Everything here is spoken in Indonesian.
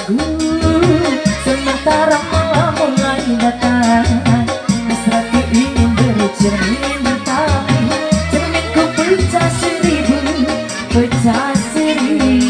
lagu. Sementara malam mulai datang. Hasrati ingin bercermin bertahan Cerminku pecah seribu Pecah seribu.